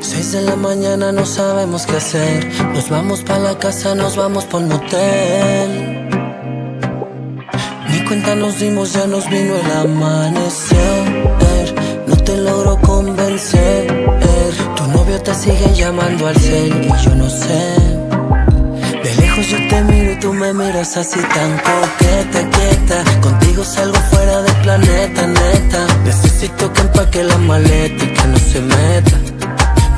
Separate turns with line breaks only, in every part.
Seis de la mañana no sabemos qué hacer. Nos vamos pa' la casa, nos vamos por motel. Ni cuenta nos dimos, ya nos vino el amanecer. No te logro convencer. Tu novio te sigue llamando al cel y yo no sé. De lejos yo te miro me miras así tan coqueta, quieta. Contigo salgo fuera del planeta, neta. Necesito que empaque la maleta y que no se meta.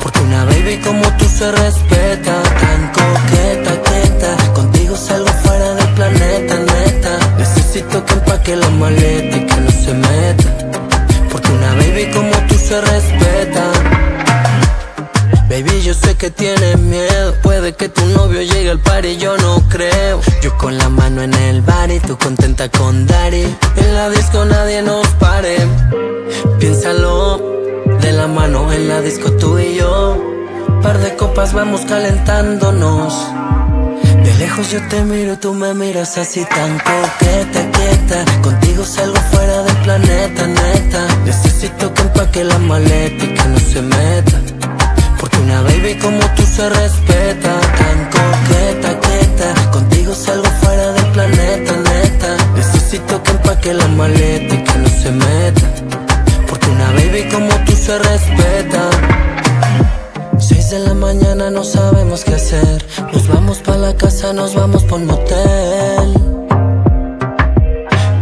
Porque una baby como tú se respeta. Tan coqueta, quieta. Contigo salgo fuera del planeta, neta. Necesito que empaque la maleta y que no se meta. Porque una baby como tú se respeta. Que tienes miedo. Puede que tu novio llegue al par y yo no creo. Yo con la mano en el bar y tú contenta con Dari. En la disco nadie nos pare. Piénsalo, de la mano en la disco tú y yo. Par de copas vamos calentándonos. De lejos yo te miro y tú me miras así tan coqueta, quieta. Contigo salgo fuera del planeta, neta. Necesito que empaque la maleta y que no se meta. Una baby como tú se respeta. Tan coqueta, quieta. Contigo salgo fuera del planeta, neta. Necesito que empaque la maleta y que no se meta. Porque una baby como tú se respeta. Seis de la mañana no sabemos qué hacer. Nos vamos pa' la casa, nos vamos un motel.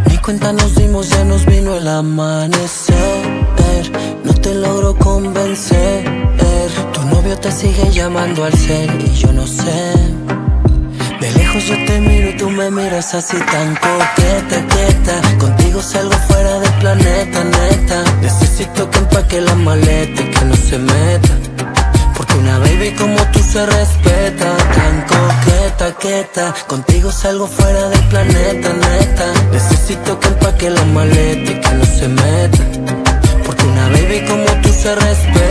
Ni cuenta nos dimos, ya nos vino el amanecer. No te logro convencer. Novio te sigue llamando al cel y yo no sé. De lejos yo te miro y tú me miras así tan coqueta, quieta. Contigo salgo fuera del planeta, neta. Necesito que empaque la maleta y que no se meta. Porque una baby como tú se respeta. Tan coqueta, quieta. Contigo salgo fuera del planeta, neta. Necesito que empaque la maleta y que no se meta. Porque una baby como tú se respeta.